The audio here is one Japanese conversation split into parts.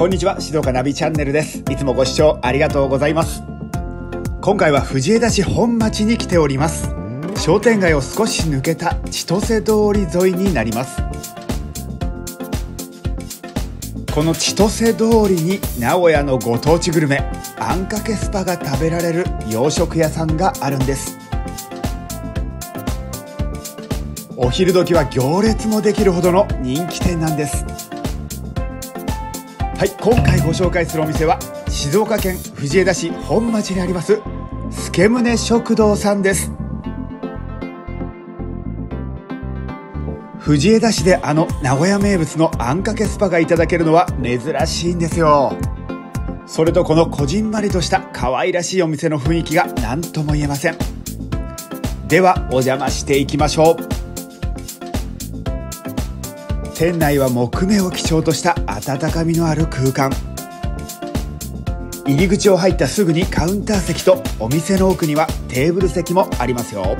こんにちは静岡ナビチャンネルです。いつもご視聴ありがとうございます。今回は藤枝市本町に来ております。商店街を少し抜けた千歳通り沿いになります。この千歳通りに名古屋のご当地グルメあんかけスパが食べられる洋食屋さんがあるんです。お昼時は行列もできるほどの人気店なんです。はい今回ご紹介するお店は静岡県藤枝市本町にあります助宗食堂さんです。藤枝市であの名古屋名物のあんかけスパがいただけるのは珍しいんですよ。それとこのこじんまりとした可愛らしいお店の雰囲気が何とも言えません。ではお邪魔していきましょう。店内は木目を基調とした温かみのある空間。入り口を入ったすぐにカウンター席とお店の奥にはテーブル席もありますよ。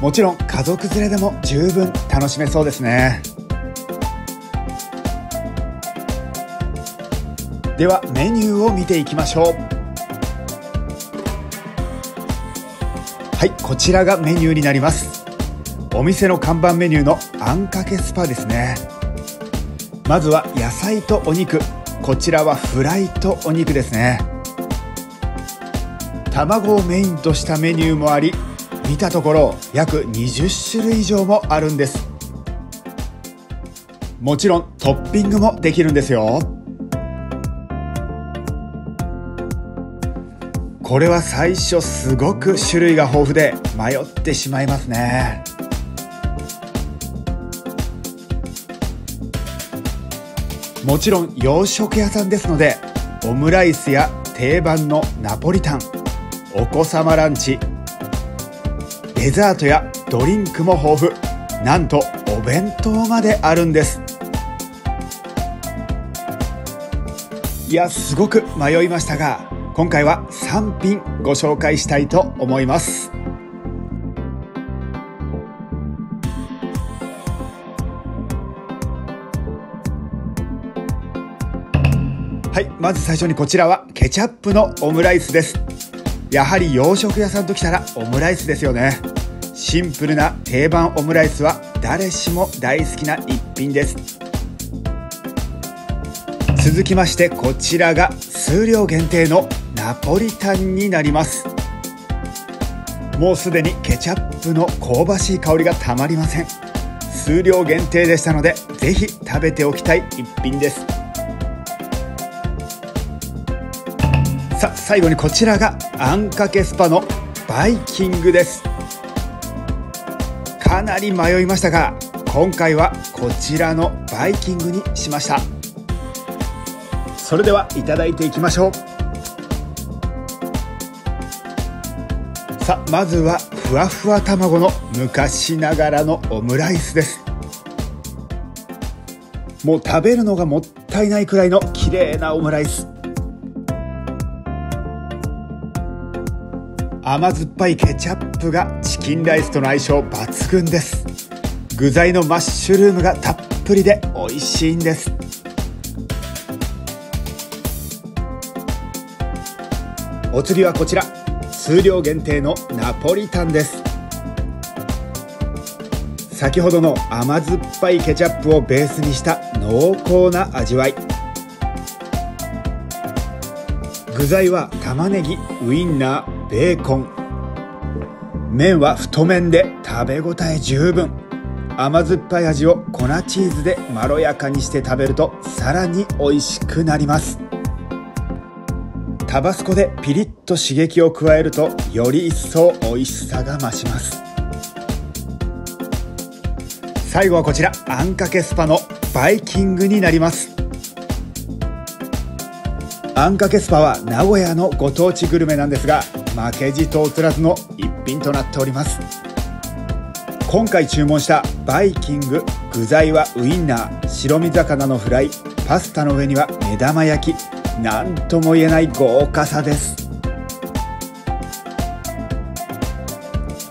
もちろん家族連れでも十分楽しめそうですね。ではメニューを見ていきましょう。はいこちらがメニューになります。お店の看板メニューのあんかけスパですね。まずは野菜とお肉。こちらはフライとお肉ですね。卵をメインとしたメニューもあり見たところ約20種類以上もあるんです。もちろんトッピングもできるんですよ。これは最初すごく種類が豊富で迷ってしまいますね。もちろん洋食屋さんですのでオムライスや定番のナポリタンお子様ランチデザートやドリンクも豊富。なんとお弁当まであるんです。いやすごく迷いましたが今回は3品ご紹介したいと思います。はいまず最初にこちらはケチャップのオムライスです。やはり洋食屋さんときたらオムライスですよね。シンプルな定番オムライスは誰しも大好きな一品です。続きましてこちらが数量限定のナポリタンになります。もうすでにケチャップの香ばしい香りがたまりません。数量限定でしたのでぜひ食べておきたい一品です。さあ最後にこちらがあんかけスパのバイキングです。かなり迷いましたが今回はこちらのバイキングにしました。それではいただいていきましょう。さあまずはふわふわ卵の昔ながらのオムライスです。もう食べるのがもったいないくらいの綺麗なオムライス。甘酸っぱいケチャップがチキンライスとの相性抜群です。具材のマッシュルームがたっぷりで美味しいんです。お次はこちら。数量限定のナポリタンです。先ほどの甘酸っぱいケチャップをベースにした濃厚な味わい。具材は玉ねぎウインナーベーコン。麺は太麺で食べ応え十分。甘酸っぱい味を粉チーズでまろやかにして食べるとさらに美味しくなります。タバスコでピリッと刺激を加えるとより一層美味しさが増します。最後はこちら。あんかけスパのバイキングになります。あんかけスパは名古屋のご当地グルメなんですが負けじと劣らずの一品となっております。今回注文したバイキング具材はウインナー白身魚のフライパスタの上には目玉焼き何とも言えない豪華さです。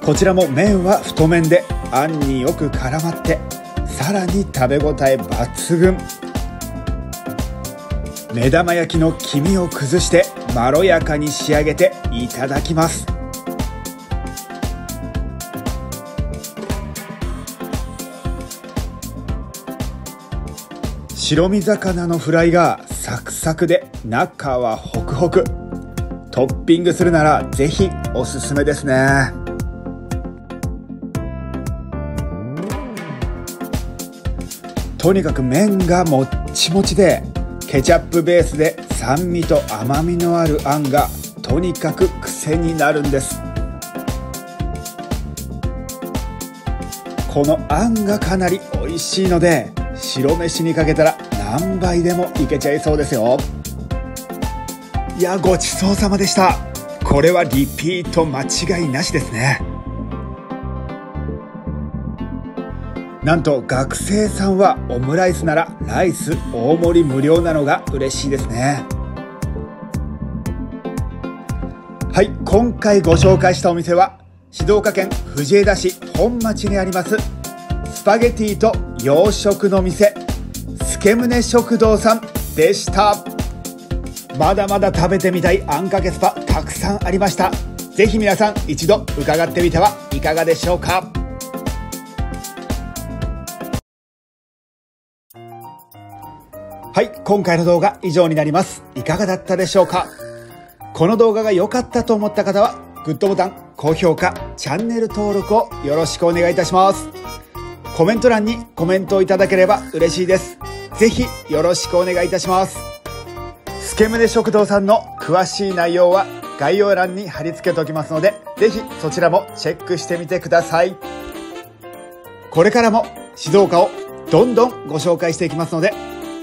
こちらも麺は太麺であんによく絡まってさらに食べ応え抜群。目玉焼きの黄身を崩してまろやかに仕上げていただきます。白身魚のフライがサクサクで中はホクホク。トッピングするならぜひおすすめですね。とにかく麺がもっちもちでケチャップベースで酸味と甘みのあるあんがとにかく癖になるんです。このあんがかなり美味しいので白飯にかけたら何杯でもいけちゃいそうですよ。いやごちそうさまでした。これはリピート間違いなしですね。なんと学生さんはオムライスならライス大盛り無料なのが嬉しいですね。はい今回ご紹介したお店は静岡県藤枝市本町にありますスパゲティと洋食の店助宗食堂さんでした。まだまだ食べてみたいあんかけスパたくさんありました。ぜひ皆さん一度伺ってみてはいかがでしょうか。今回の動画以上になります。いかがだったでしょうか？この動画が良かったと思った方は、グッドボタン、高評価、チャンネル登録をよろしくお願いいたします。コメント欄にコメントをいただければ嬉しいです。ぜひよろしくお願いいたします。スケムネ食堂さんの詳しい内容は概要欄に貼り付けておきますので、ぜひそちらもチェックしてみてください。これからも静岡をどんどんご紹介していきますので、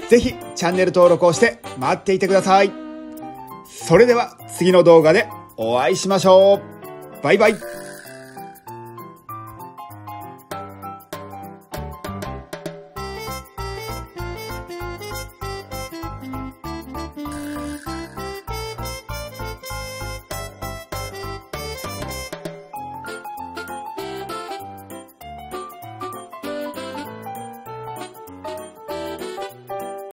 ぜひチャンネル登録をして待っていてください。それでは次の動画でお会いしましょう。バイバイ。